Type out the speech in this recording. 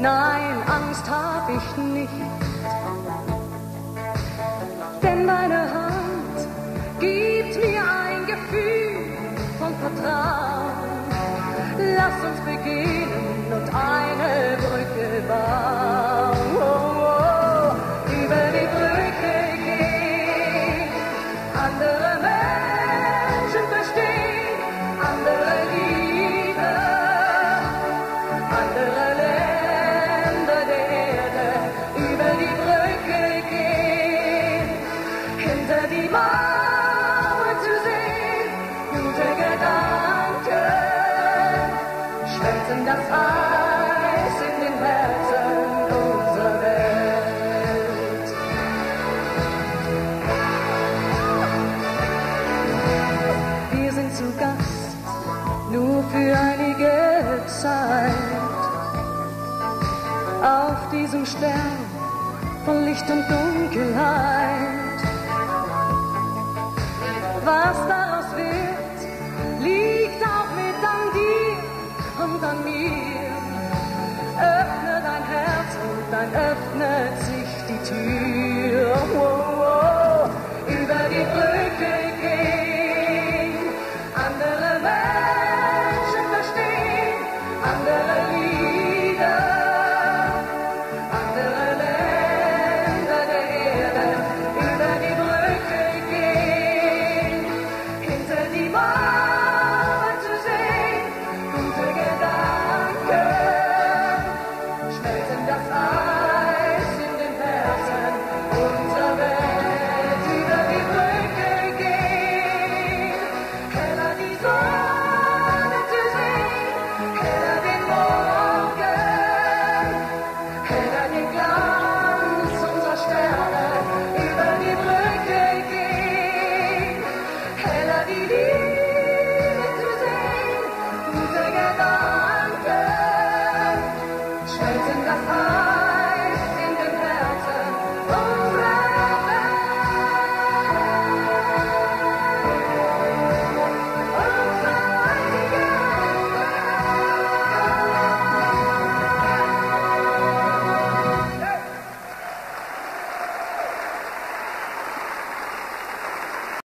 Nein, Angst hab ich nicht. Denn deine Hand gibt mir ein Gefühl von Vertrauen. Lass uns begehen und eine Brücke bauen. Hinter die Mauer zu sehen, gute Gedanken schmelzen das Eis in den Herzen unserer Welt. Wir sind zu Gast, nur für einige Zeit. Auf diesem Stern von Licht und Dunkelheit. Was daraus wird, liegt auch mit an dir und an mir. Öffne dein Herz und dann öffnet sich die Tür. heart.